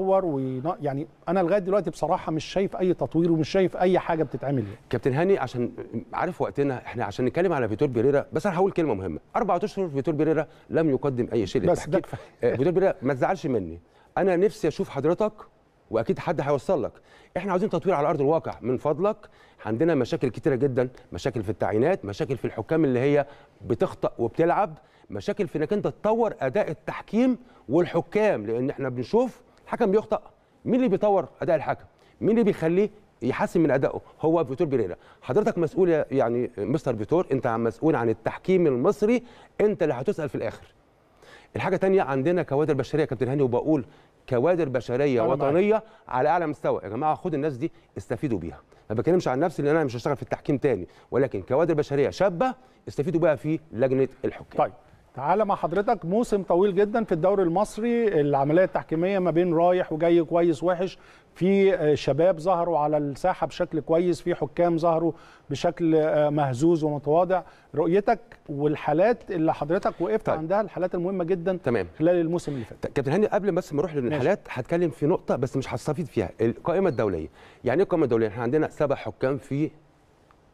يتطور. يعني أنا لغاية دلوقتي بصراحة مش شايف أي تطوير ومش شايف أي حاجة بتتعمل يعني. كابتن هاني عشان عارف وقتنا إحنا عشان نتكلم على فيتور بيريرا بس أنا هقول كلمة مهمة. أربع أشهر فيتور بيريرا لم يقدم أي شيء بس ده آه، فيتور بيريرا ما تزعلش مني. أنا نفسي أشوف حضرتك وأكيد حد هيوصل لك. إحنا عاوزين تطوير على أرض الواقع. من فضلك عندنا مشاكل كتيرة جدا. مشاكل في التعيينات مشاكل في الحكام اللي هي بتخطأ وبتلعب مشاكل في إنك أنت تطور أداء التحكيم والحكام. لأن إحنا بنشوف الحكم بيخطأ. مين اللي بيطور أداء الحكم؟ مين اللي بيخليه يحسن من أدائه؟ هو فيتور بيريرا. حضرتك مسؤول يعني مستر فيتور أنت مسؤول عن التحكيم المصري. أنت اللي هتسأل في الآخر. الحاجة تانية عندنا كوادر بشرية كابتن هاني وبقول كوادر بشرية. وطنية على أعلى مستوى. يا جماعة خد الناس دي استفيدوا بيها. ما بتكلمش عن نفسي لأن أنا مش هشتغل في التحكيم تاني. ولكن كوادر بشرية شابة استفيدوا بيها في لجنة الحكام. طيب. تعالى مع حضرتك موسم طويل جدا في الدوري المصري. العملية التحكيمية ما بين رايح وجاي كويس وحش في آه، شباب ظهروا على الساحة بشكل كويس. في حكام ظهروا بشكل آه، مهزوز ومتواضع. رؤيتك والحالات اللي حضرتك وقفت طيب. عندها الحالات المهمة جدا تمام. خلال الموسم اللي فات. كابتن هاني قبل بس ما أروح للحالات هتكلم في نقطة بس مش هستفيد فيها. القائمة الدولية. يعني إيه القائمة الدولية؟ إحنا عندنا سبع حكام في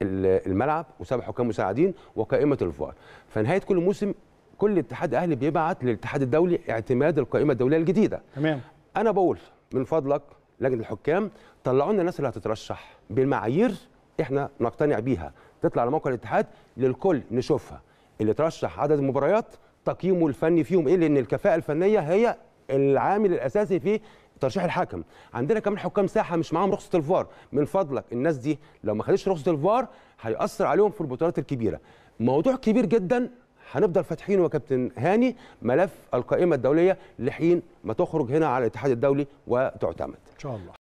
ال- الملعب وسبع حكام مساعدين وقائمة الفار. فنهاية كل موسم كل اتحاد أهلي بيبعت للاتحاد الدولي اعتماد القائمة الدولية الجديدة. تمام. أنا بقول من فضلك لجنة الحكام طلعوا لنا الناس اللي هتترشح بالمعايير إحنا نقتنع بيها. تطلع على موقع الاتحاد للكل نشوفها. اللي ترشح عدد المباريات تقييمه الفني فيهم إيه؟ لأن الكفاءة الفنية هي العامل الأساسي في ترشيح الحكم عندنا كمان حكام ساحة مش معاهم رخصة الفار. من فضلك الناس دي لو ما خدتش رخصة الفار هيأثر عليهم في البطولات الكبيرة. موضوع كبير جدا هنفضل فاتحينه يا كابتن هاني ملف القائمة الدولية لحين ما تخرج هنا على الاتحاد الدولي وتعتمد. إن شاء الله.